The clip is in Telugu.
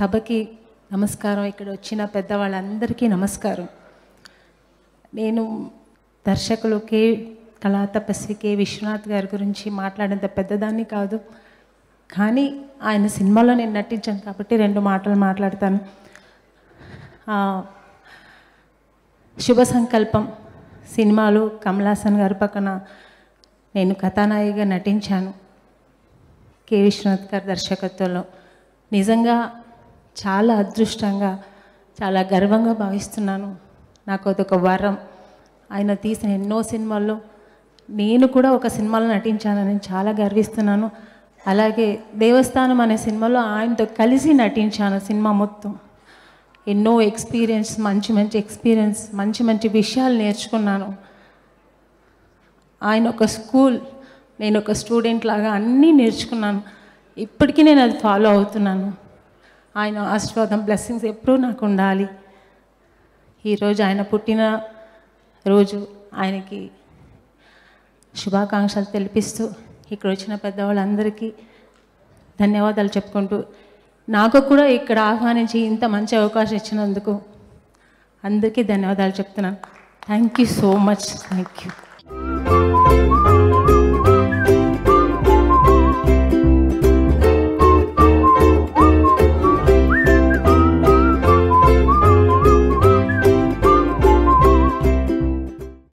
సభకి నమస్కారం. ఇక్కడ వచ్చిన పెద్దవాళ్ళందరికీ నమస్కారం. నేను దర్శకులు కే. కళా తపస్వి కే. విశ్వనాథ్ గారి గురించి మాట్లాడేంత పెద్దదాన్ని కాదు. కానీ ఆయన సినిమాలో నేను నటించాను కాబట్టి రెండు మాటలు మాట్లాడతాను. శుభ సంకల్పం సినిమాలు కమలాసన్ గారి పక్కన నేను కథానాయిగా నటించాను. కే. విశ్వనాథ్ గారి దర్శకత్వంలో. నిజంగా చాలా అదృష్టంగా చాలా గర్వంగా భావిస్తున్నాను. నాకు అదొక వరం. ఆయన తీసిన ఎన్నో సినిమాల్లో నేను కూడా ఒక సినిమాలో నటించానని చాలా గర్విస్తున్నాను. అలాగే దేవస్థానం అనే సినిమాలో ఆయనతో కలిసి నటించాను సినిమా మొత్తం. ఎన్నో ఎక్స్పీరియన్స్ మంచి మంచి ఎక్స్పీరియన్స్ మంచి మంచి విషయాలు నేర్చుకున్నాను. ఆయన ఒక స్కూల్ నేను ఒక స్టూడెంట్ లాగా అన్నీ నేర్చుకున్నాను. ఇప్పటికీ నేను అది ఫాలో అవుతున్నాను. ఆయన ఆశీర్వాదం బ్లెస్సింగ్స్ ఎప్పుడూ నాకు ఉండాలి. ఈరోజు ఆయన పుట్టిన రోజు ఆయనకి శుభాకాంక్షలు తెలిపిస్తూ ఇక్కడ వచ్చిన పెద్దవాళ్ళందరికీ ధన్యవాదాలు చెప్పుకుంటూ నాకు కూడా ఇక్కడ ఆహ్వానించి ఇంత మంచి అవకాశం ఇచ్చినందుకు అందరికీ ధన్యవాదాలు చెప్తున్నాను. Thank you so much thank you